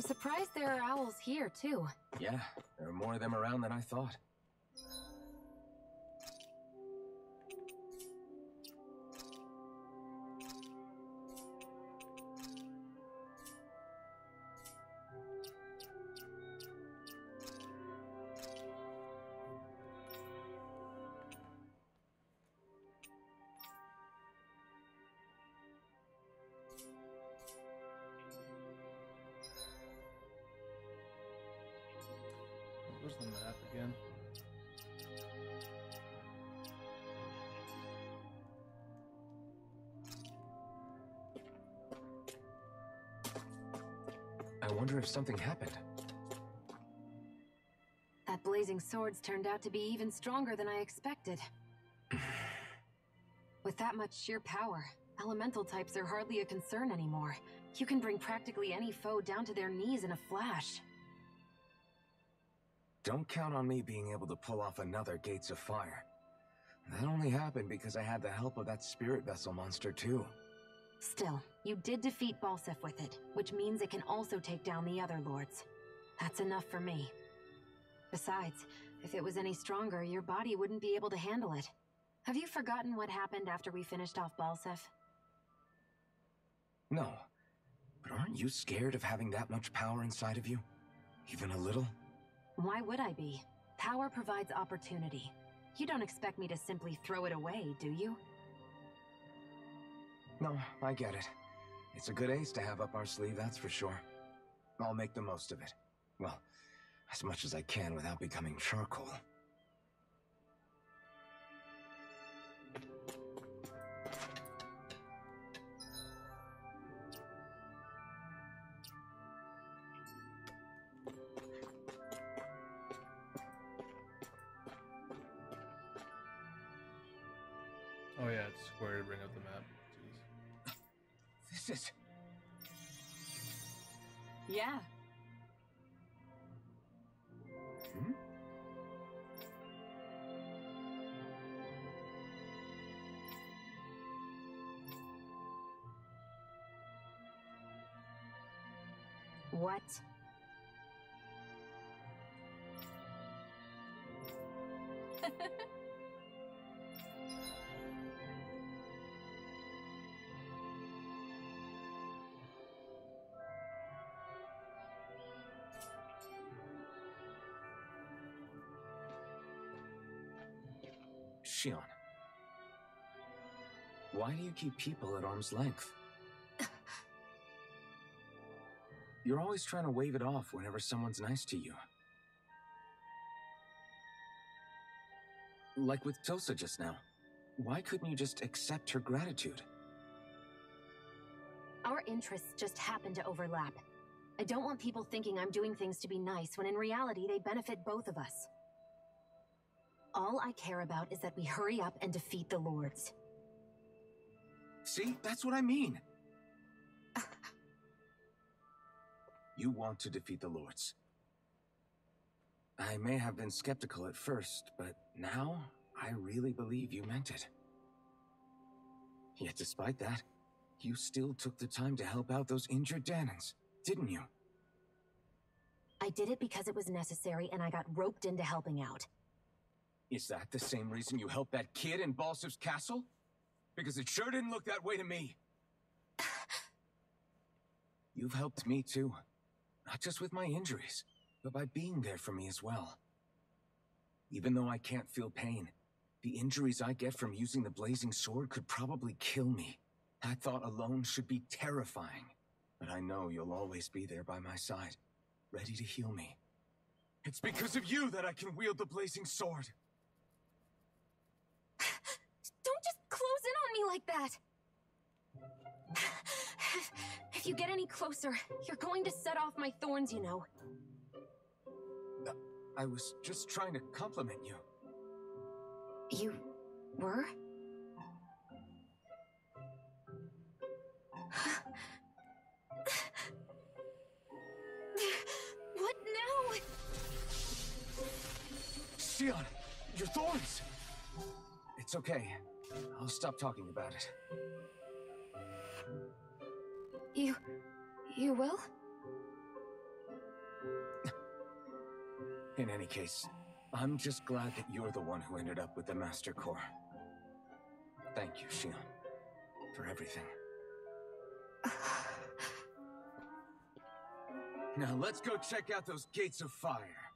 I'm surprised there are owls here, too. Yeah, there are more of them around than I thought. Where's the map again? I wonder if something happened. That blazing swords turned out to be even stronger than I expected. With that much sheer power, elemental types are hardly a concern anymore. You can bring practically any foe down to their knees in a flash. Don't count on me being able to pull off another Gates of Fire. That only happened because I had the help of that spirit vessel monster too. Still, you did defeat Balseph with it, which means it can also take down the other lords. That's enough for me. Besides, if it was any stronger, your body wouldn't be able to handle it. Have you forgotten what happened after we finished off Balseph? No. But aren't you scared of having that much power inside of you? Even a little? Why would I be? Power provides opportunity. You don't expect me to simply throw it away, do you? No, I get it. It's a good ace to have up our sleeve, that's for sure. I'll make the most of it. Well, as much as I can without becoming charcoal. What? Shionne. Why do you keep people at arm's length? You're always trying to wave it off whenever someone's nice to you. Like with Tosa just now. Why couldn't you just accept her gratitude? Our interests just happen to overlap. I don't want people thinking I'm doing things to be nice when in reality they benefit both of us. All I care about is that we hurry up and defeat the lords. See, that's what I mean. You want to defeat the lords. I may have been skeptical at first, but now I really believe you meant it. Yet despite that, you still took the time to help out those injured Dahnans, didn't you? I did it because it was necessary and I got roped into helping out. Is that the same reason you helped that kid in Balseph's castle? Because it sure didn't look that way to me. You've helped me too. Not just with my injuries, but by being there for me as well. Even though I can't feel pain, the injuries I get from using the blazing sword could probably kill me. That thought alone should be terrifying. But I know you'll always be there by my side, ready to heal me. It's because of you that I can wield the blazing sword. Don't just close in on me like that! If you get any closer, you're going to set off my thorns, you know. I was just trying to compliment you. You were? what now? Shionne, your thorns! It's okay. I'll stop talking about it. You... you will? In any case, I'm just glad that you're the one who ended up with the Master Core. Thank you, Shionne, for everything. Now let's go check out those gates of fire.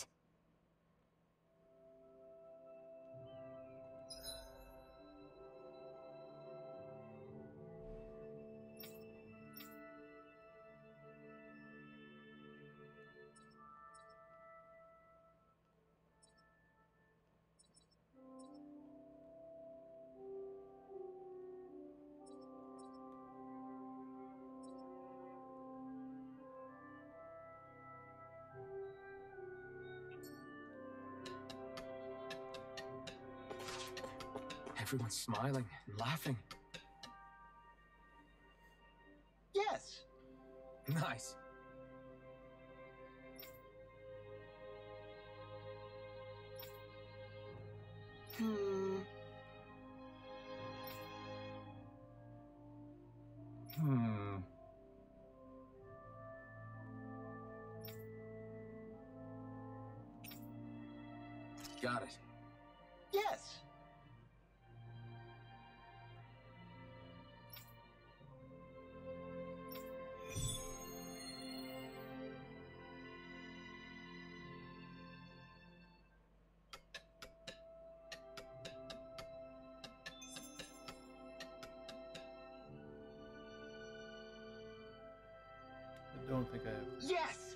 For Everyone's smiling and laughing. Yes. Nice. Hmm. Hmm. Got it. Yes. Don't think I have. Yes.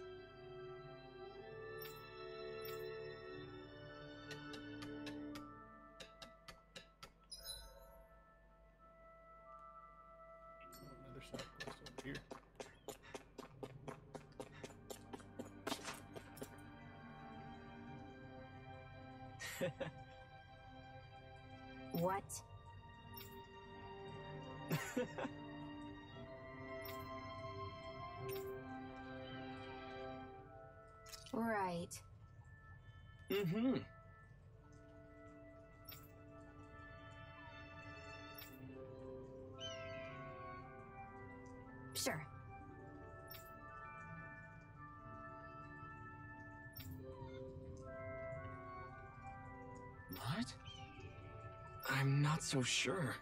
Another side quest over here. What? right. Mm-hmm. Sure. What? I'm not so sure.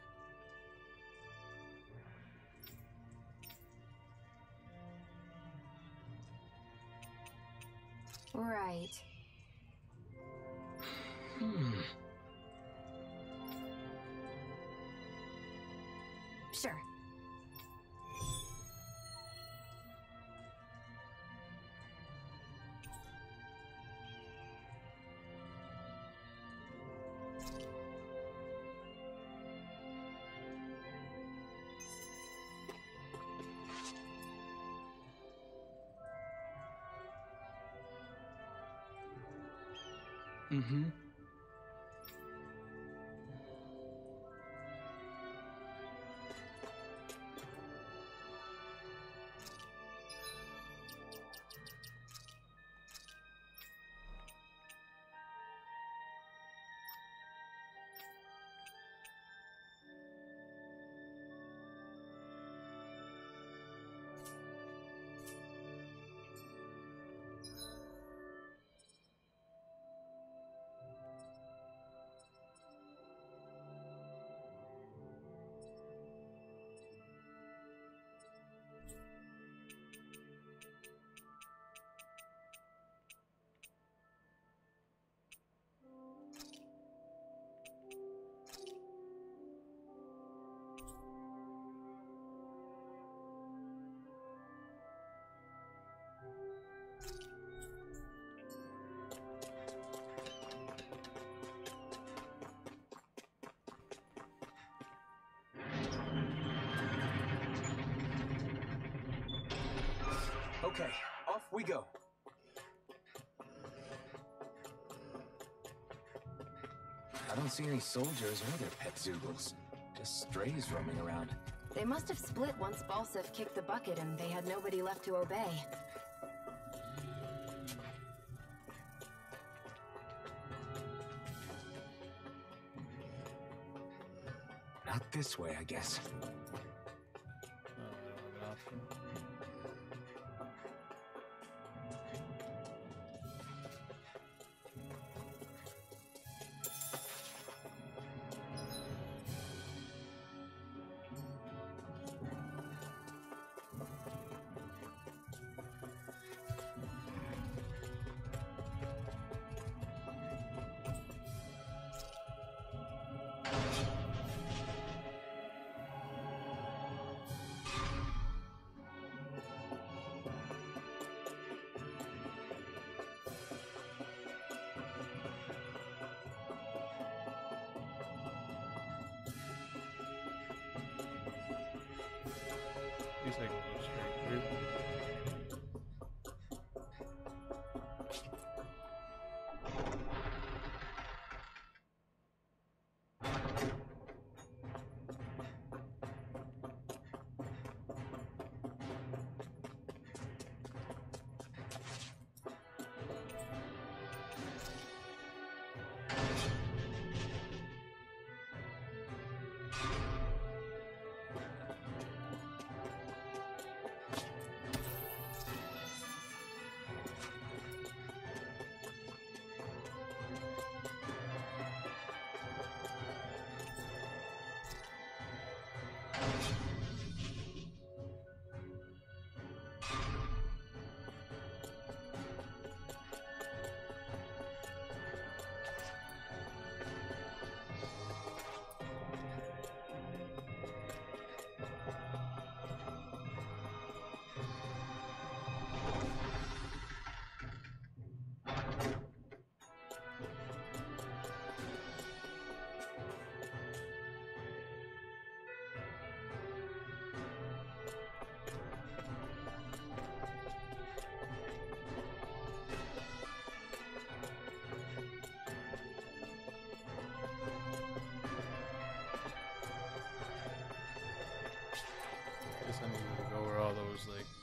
Sure. Mm-hmm. Okay, off we go. I don't see any soldiers or their pet Zeugles. Just strays roaming around. They must have split once Balseph kicked the bucket and they had nobody left to obey. Not this way, I guess. All like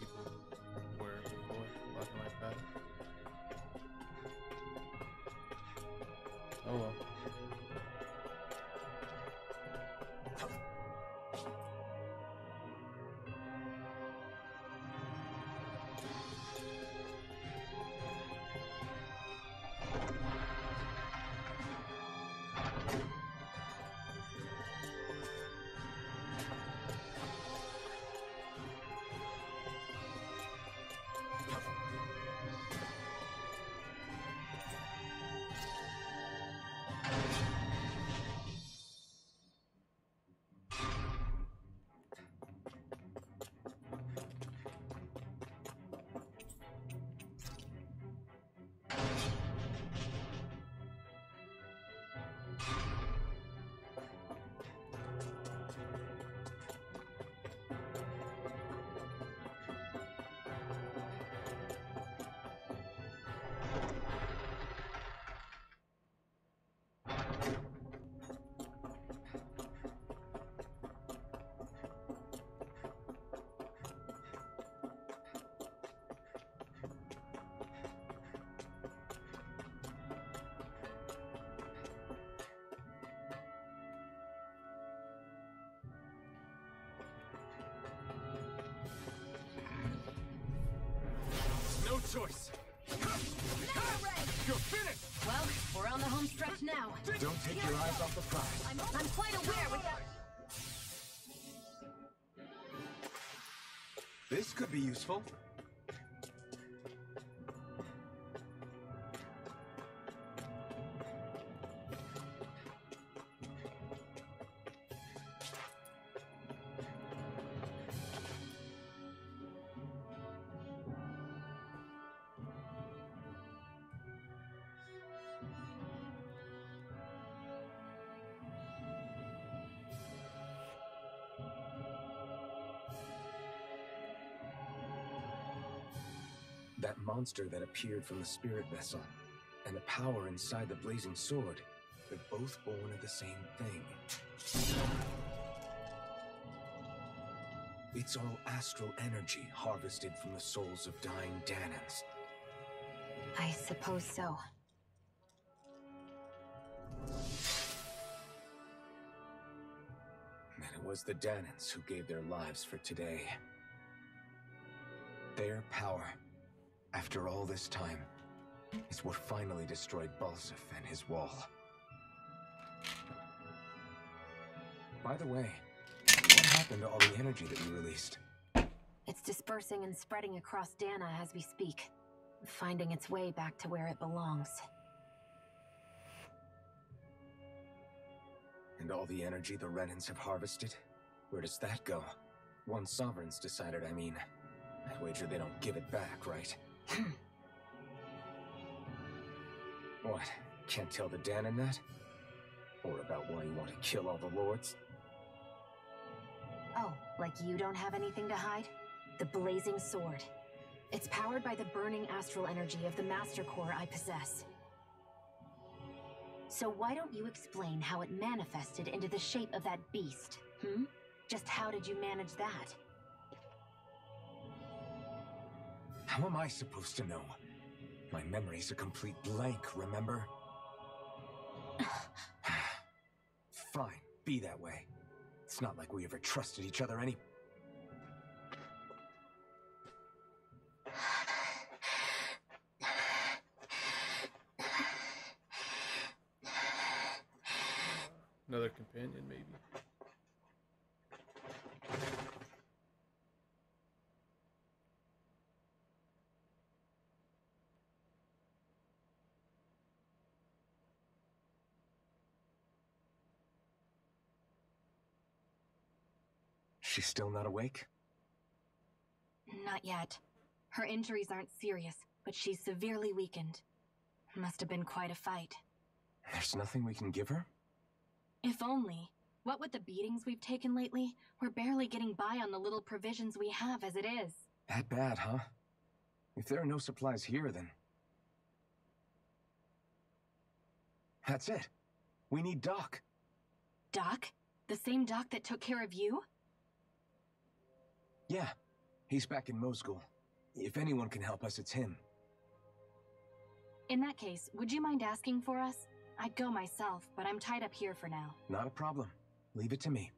choice. You're finished. Well, we're on the home stretch now. Don't take your eyes off the prize. I'm, I'm quite aware with that. This could be useful. Monster that appeared from the spirit vessel, and the power inside the blazing sword. they're both born of the same thing. It's all astral energy harvested from the souls of dying Dahnans. I suppose so. And it was the Dahnans who gave their lives for today. Their power, after all this time, is what finally destroyed Balseph and his wall. By the way, what happened to all the energy that we released? It's dispersing and spreading across Dahna as we speak, finding its way back to where it belongs. And all the energy the Renans have harvested? Where does that go? Once Sovereign's decided, I mean. I'd wager they don't give it back, right? what? Can't tell the Dahnan that? Or about why you want to kill all the lords? Oh, like you don't have anything to hide? The Blazing Sword. It's powered by the burning astral energy of the Master Core I possess. So why don't you explain how it manifested into the shape of that beast, hmm? Just how did you manage that? How am I supposed to know? My memory's a complete blank, remember? Fine, be that way. It's not like we ever trusted each other any- Another companion, maybe. She's still not awake? Not yet. Her injuries aren't serious, but she's severely weakened. Must have been quite a fight. There's nothing we can give her? If only. What with the beatings we've taken lately, we're barely getting by on the little provisions we have as it is. That bad, huh? If there are no supplies here, then... That's it. We need Doc. Doc? The same Doc that took care of you? Yeah, he's back in Mosgul. If anyone can help us, it's him. In that case, would you mind asking for us? I'd go myself, but I'm tied up here for now. Not a problem. Leave it to me.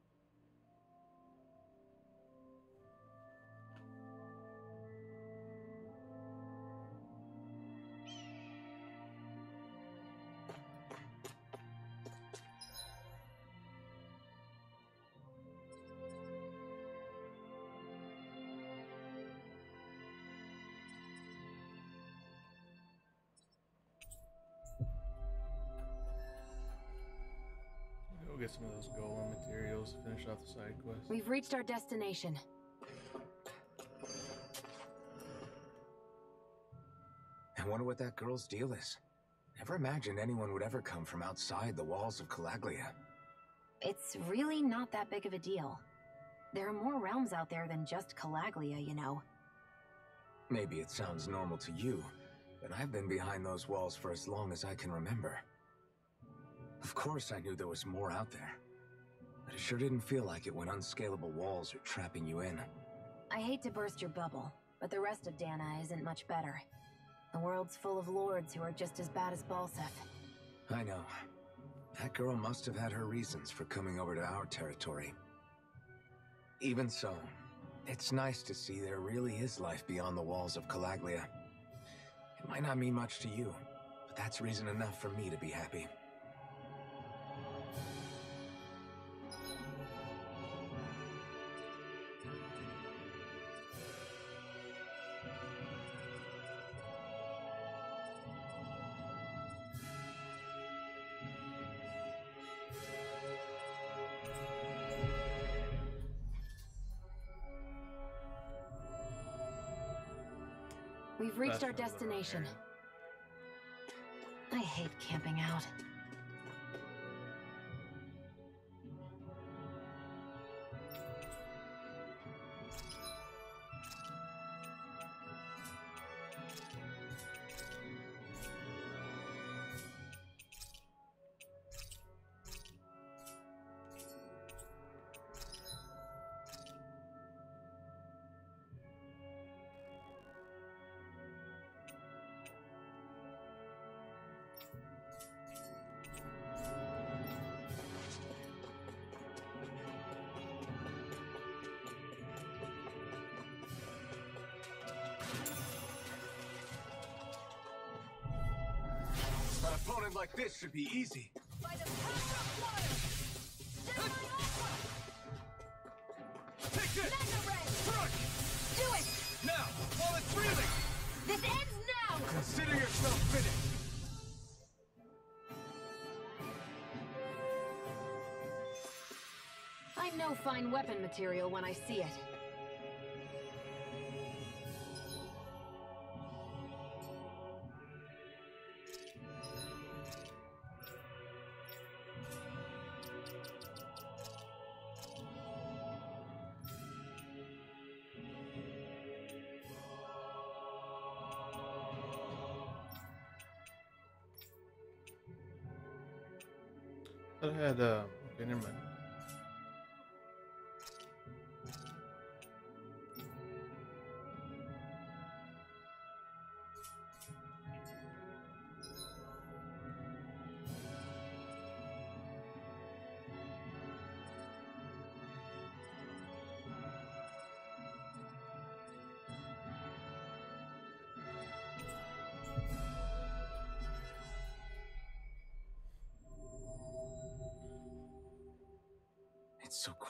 Get some of those golem materials, finish off the side quest. We've reached our destination. I wonder what that girl's deal is. Never imagined anyone would ever come from outside the walls of Calaglia. It's really not that big of a deal. There are more realms out there than just Calaglia, you know. Maybe it sounds normal to you, but I've been behind those walls for as long as I can remember. Of course I knew there was more out there, but it sure didn't feel like it when unscalable walls are trapping you in. I hate to burst your bubble, but the rest of Dahna isn't much better. The world's full of lords who are just as bad as Balseph. I know. That girl must have had her reasons for coming over to our territory. Even so, it's nice to see there really is life beyond the walls of Calaglia. It might not mean much to you, but that's reason enough for me to be happy. Our destination. I hate camping out. An opponent like this should be easy. By the power of water! Samurai Ultra! Take this! Mega Ray! Crush! Do it! Now, while it's reeling! This ends now! Consider yourself finished! I know fine weapon material when I see it.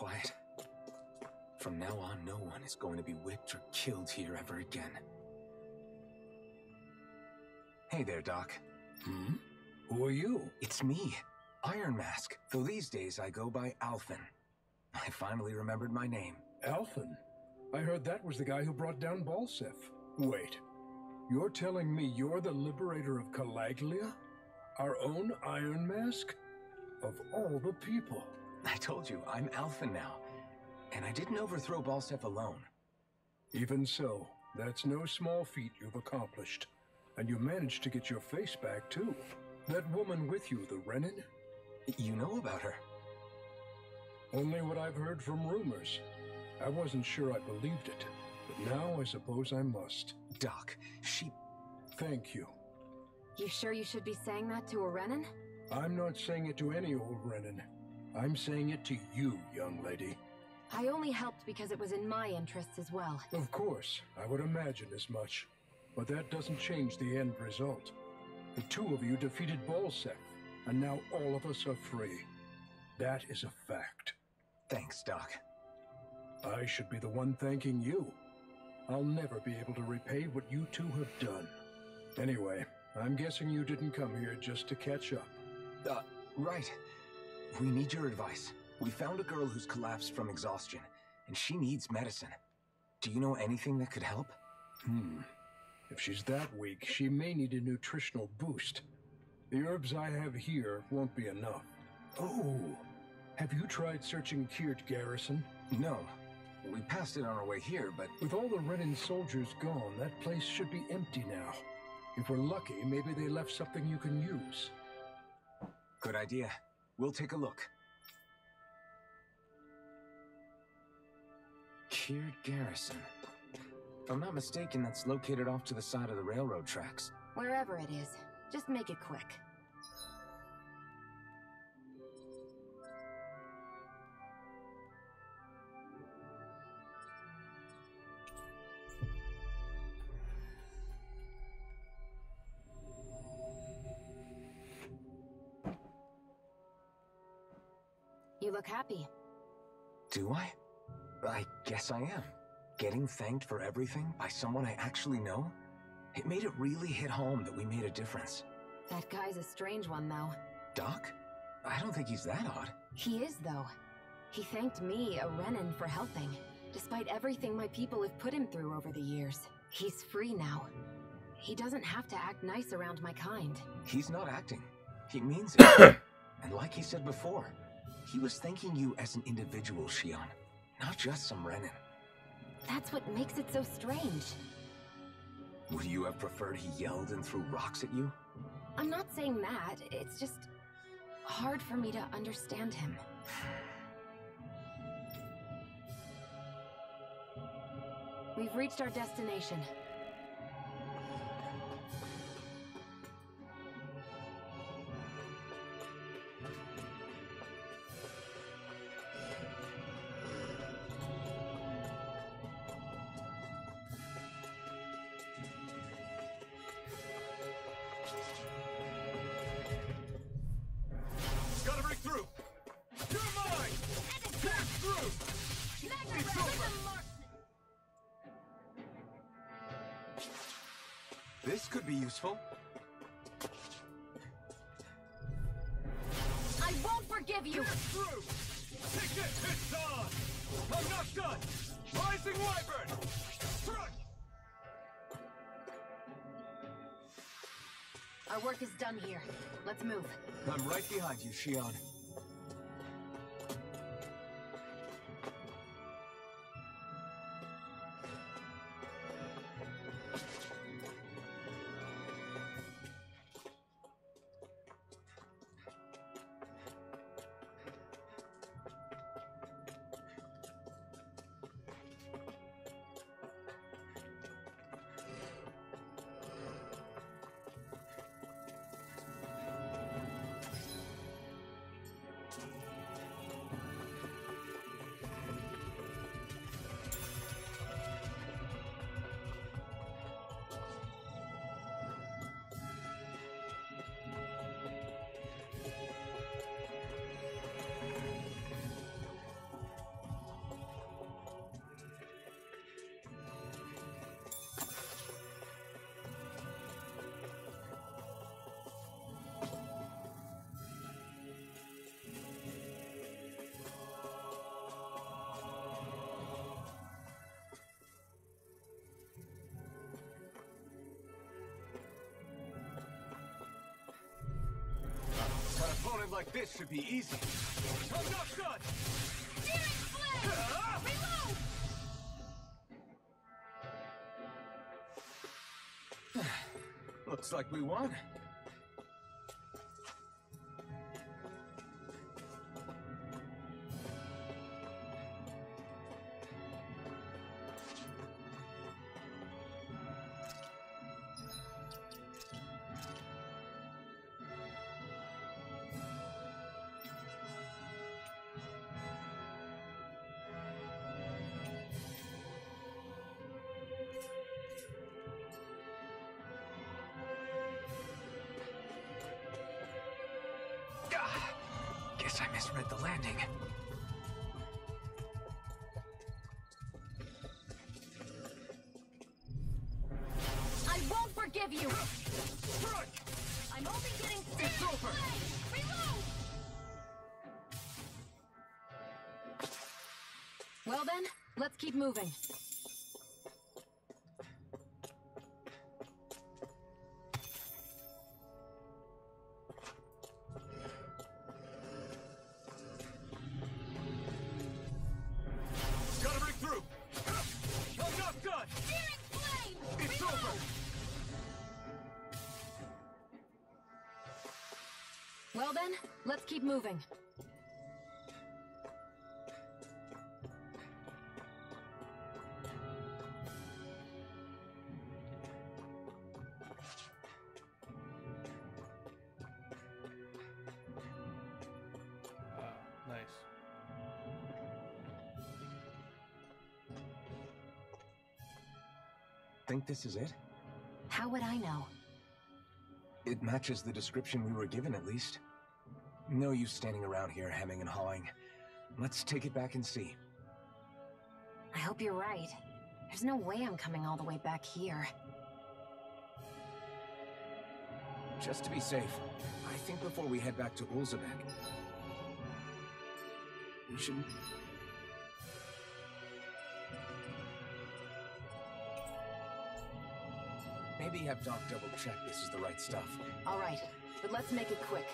Quiet. From now on, no one is going to be whipped or killed here ever again. Hey there, Doc. Hmm? Who are you? It's me, Iron Mask, though these days I go by Alphen. I finally remembered my name. Alphen. I heard that was the guy who brought down Balseph. Wait. You're telling me you're the liberator of Calaglia? Our own Iron Mask? Of all the people. I told you, I'm Alphen now. And I didn't overthrow Balseph alone. Even so, that's no small feat you've accomplished. And you managed to get your face back, too. That woman with you, the Renan? You know about her? Only what I've heard from rumors. I wasn't sure I believed it, but now I suppose I must. Doc, she... Thank you. You sure you should be saying that to a Renan? I'm not saying it to any old Renan. I'm saying it to you, young lady. I only helped because it was in my interests as well. Of course, I would imagine as much. But that doesn't change the end result. The two of you defeated Balseph, and now all of us are free. That is a fact. Thanks, Doc. I should be the one thanking you. I'll never be able to repay what you two have done. Anyway, I'm guessing you didn't come here just to catch up. Uh, right. We need your advice. We found a girl who's collapsed from exhaustion, and she needs medicine. Do you know anything that could help? Hmm. If she's that weak, she may need a nutritional boost. The herbs I have here won't be enough. Oh, have you tried searching Kirt Garrison? No. We passed it on our way here, but With all the Renan soldiers gone, that place should be empty now. If we're lucky, maybe they left something you can use. good idea. We'll take a look. Kirt Garrison. If I'm not mistaken, that's located off to the side of the railroad tracks. Wherever it is, just make it quick. Look happy. Do I? I guess I am. Getting thanked for everything by someone I actually know? It made it really hit home that we made a difference. That guy's a strange one, though. Doc? I don't think he's that odd. He is, though. He thanked me, a Renan, for helping, despite everything my people have put him through over the years. He's free now. He doesn't have to act nice around my kind. He's not acting. He means it. and like he said before, he was thanking you as an individual, Shionne, not just some Renan. That's what makes it so strange. Would you have preferred he yelled and threw rocks at you? I'm not saying that, it's just hard for me to understand him. We've reached our destination. Could be useful. I won't forgive you! Through! Take it! It's on! I'm not done! Rising Wyvern! Strike! Our work is done here. Let's move. I'm right behind you, Shionne. Opponent like this should be easy. I'm not done! Searing Flame! Ah! Reload! Looks like we won. Well then, let's keep moving. Gotta break through! Not done! Searing Flame! It's over! Well then, let's keep moving. Think this is it? How would I know? It matches the description we were given, at least. No use standing around here hemming and hawing. Let's take it back and see. I hope you're right. There's no way I'm coming all the way back here. Just to be safe, I think before we head back to Ulzebek, we should... Maybe have Doc double check this is the right stuff. All right, but let's make it quick.